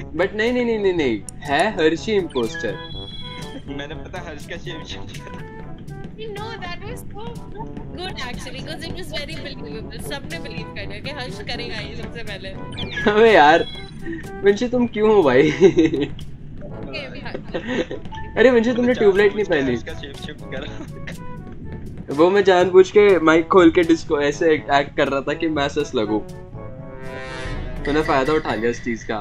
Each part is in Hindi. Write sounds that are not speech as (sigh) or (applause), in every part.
बट नहीं नहीं नहीं नहीं है हर्षी इम्पोस्टर मैंने पता हर्ष का शेप शिफ्ट किया No, that was so good actually because it was very believable. सबने believe कर लिया कि हर्ष करेगा ये सबसे पहले. अबे यार वंशी तुम क्यों हो भाई? अरे वंशी तुमने ट्यूबलाइट नहीं पहनी। हर्ष शेप शिफ्ट करा। वो मैं जानबूझ के माइक खोल के डिस्को ऐसे एक्ट कर रहा था कि मैं सस लगूं। तूने फ़ायदा उठा लिया इस चीज़ का।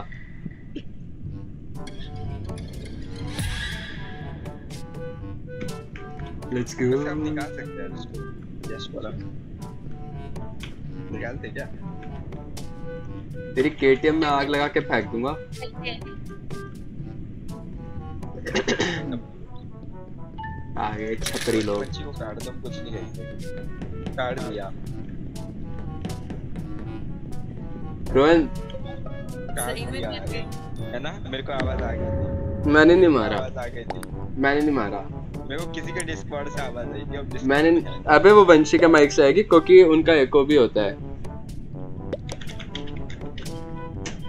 लेट्स गो हम निकाल सकते हैं उसको यस वाला निकालते क्या तेरी केटीएम में आग लगा के फेंक दूँगा। आगे छपरी लोग। बच्ची को काट दो हम कुछ नहीं कहेंगे काट दिया। रोहन। काट सही में दिया। कर गए. है ना? मेरे को आवाज़ आ गई। मैंने नहीं मारा। मैंने नहीं मारा। मेरे को किसी के डिस्कॉर्ड से आवाज़ आई थी अब मैंने अबे वो वंशी का माइक से आएगी क्योंकि उनका एको भी होता है।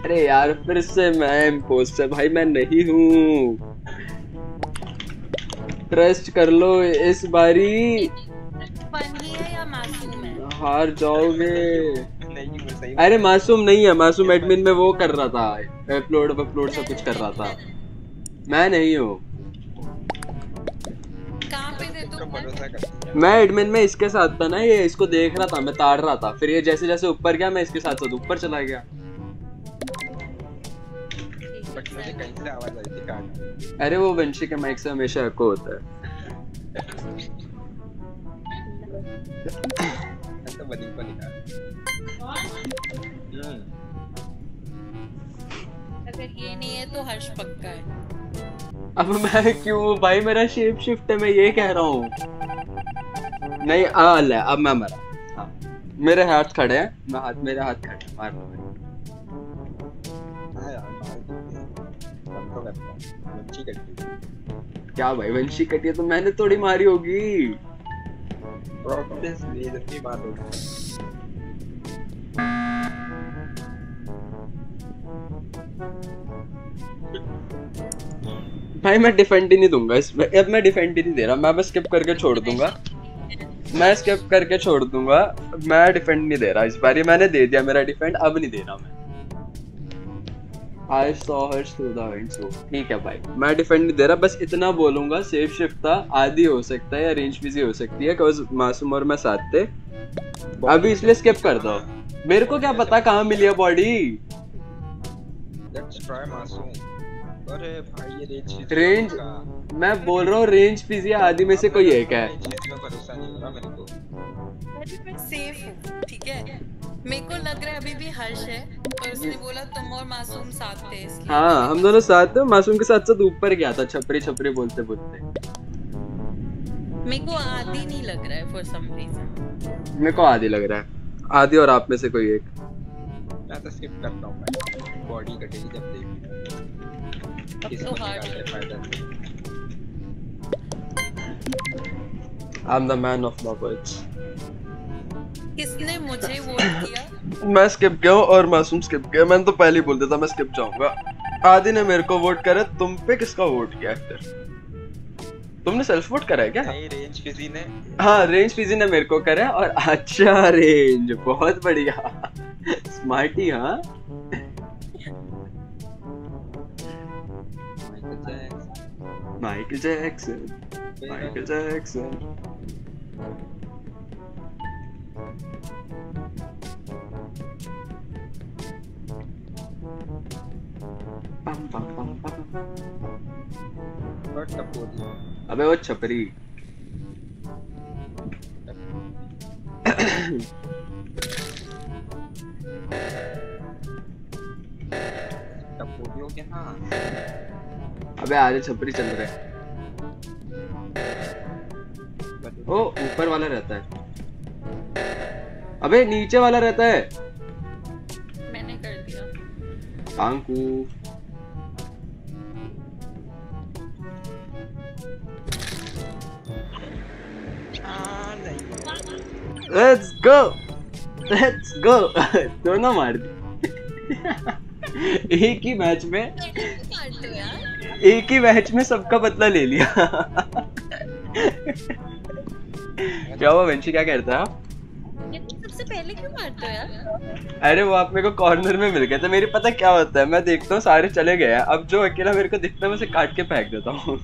अरे यार फिर से मैं इम्पोस्टर भाई मैं नहीं हूँ। ट्रस्ट कर लो इस बारी। फनी या मासूम? हार जाओगे अरे मासूम नहीं है मासूम एडमिन में वो कर रहा था अपलोड अपलोड सब कुछ कर रहा था। मैं नहीं हूँ। मैं? एडमिन में इसके साथ था ना ये इसको देख रहा था मैं ताड़ रहा था। फिर ये जैसे जैसे ऊपर गया मैं इसके साथ साथ ऊपर चला गया। बट मुझे कहीं से आवाज़ आई थी काट अरे वो वंशी के माइक से हमेशा एको होता है। (laughs) हम्म। अगर ये नहीं है तो हर्ष पक्का है। अब मैं क्यों? भाई मेरा शेप शिफ्ट है मैं ये कह रहा हूँ। नहीं आ ले अब मैं मरा। हाँ। मेरे हाथ खड़े हैं मैं हाथ मेरे हाथ खड़े हैं मार। हाँ हैं हैं है क्या भाई वंशी कटी है तो मैंने थोड़ी मारी होगी। भाई, मैं डिफेंड ही नहीं दूँगा इसमें अब मैं डिफेंड ही नहीं दे रहा। मैं बस स्किप करके छोड़ दूँगा। मैं स्किप करके छोड़ दूँगा। मैं डिफेंड नहीं दे रहा इस बार। मैंने दे दिया मेरा डिफेंड अब नहीं दे रहा मैं। I saw her through the window. ठीक है भाई। मैं डिफेंड नहीं दे रहा, बस इतना बोलूँगा सेफ़ शिफ्ट था। आधी हो सकता है या रेंज बिज़ी हो सकती है बिकॉज़ मासूम और मैं साथ थे। अभी इसलिए skip कर दो। मेरे को क्या पता कहाँ मिली है बॉडी लेट्स ट्राई मासूम। अरे भाई ये रेंज Range? मैं बोल रहा हूँ रेंज बिज़ी आधी में से कोई एक है। भरोसा नहीं हो रहा मेरे को। अरे मैं सेफ़ हूँ ठीक है? मेरे को लग रहा है अभी भी हर्ष है और उसने बोला तुम और मासूम साथ थे इसलिए। हाँ हम दोनों साथ थे मासूम के साथ साथ ऊपर गया था छपरी छपरी बोलते बोलते। मेरे को आदि नहीं लग रहा है फॉर सम रीजन मेरे को आधी लग रहा है। आधी और आप में से कोई एक। मैं तो स्किप करता हूँ। भाई बॉडी कटेगी जब देख। अब इसको तो हार्ड निकाल फ़ायदा नहीं। I am the man of my words किसने मुझे वोट किया? मैं स्किप गया हूँ और मासूम स्किप गया। मैंने तो पहले ही बोल दिया था मैं स्किप जाऊँगा। आदि ने मेरे को वोट करा तुम पे किसका वोट किया फिर तुमने सेल्फ वोट करा है क्या? नहीं रेंज फिजी ने। हाँ रेंज फिजी ने मेरे को करा और अच्छा रेंज बहुत बढ़िया। स्मार्टी हाँ Michael Jackson Michael Jackson Michael Jackson पम पम पम पम और टपोरी अबे वो छपरी हाँ अबे आधे छपरी चल रहे हैं। ओ ऊपर वाला रहता है। अबे नीचे वाला रहता है। मैंने कर दिया। आंकू हाँ नहीं। लेट्स गो (laughs) दोनों मार दी एक ही मैच में एक ही मैच में सबका बदला ले लिया। क्या हुआ वंशी क्या कहता है सबसे पहले क्यों हो अरे, वो आप मेरे को कॉर्नर में मिल गए तो मेरी, पता क्या होता है? मैं देखता हूँ, सारे चले गए अब जो अकेला मेरे को दिखता है, मैं उसे काट के फेंक देता हूँ।